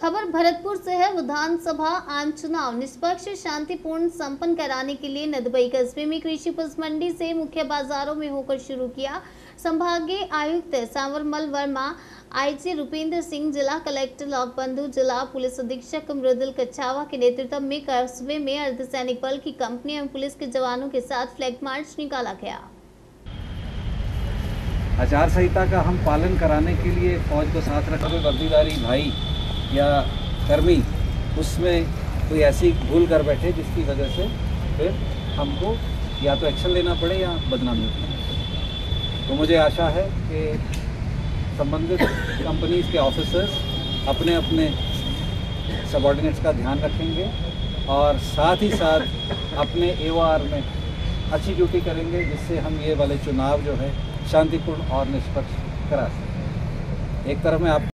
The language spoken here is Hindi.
खबर भरतपुर से है, विधानसभा आम चुनाव। निष्पक्ष, शांतिपूर्ण, संपन्न कराने के लिए नदबई कस्बे में कृषि पुष्प मंडी से मुख्य बाजारों में होकर शुरू किया संभागीय आयुक्त सांवरमल वर्मा। आईजी रुपेंद्र सिंह, जिला कलेक्टर लॉक बंधु, जिला पुलिस अधीक्षक मृदुल कच्छावा के नेतृत्व में कस्बे में अर्धसैनिक बल की कंपनी एवं पुलिस के जवानों के साथ फ्लैग मार्च निकाला गया। आचार संहिता का हम पालन कराने के लिए फौज को साथ रखे। हुए वर्दीदारी भाई या कर्मी, उसमें कोई ऐसी भूल कर बैठे जिसकी वजह से फिर हमको या तो एक्शन लेना पड़े या बदनामी होती है तो मुझे आशा है कि संबंधित कंपनीज़ के ऑफिसर्स अपने अपने सबॉर्डिनेट्स का ध्यान रखेंगे और साथ ही साथ अपने ए में अच्छी ड्यूटी करेंगे, जिससे हम ये वाले चुनाव जो है शांतिपूर्ण और निष्पक्ष करा सकें। एक तरफ़ मैं आपको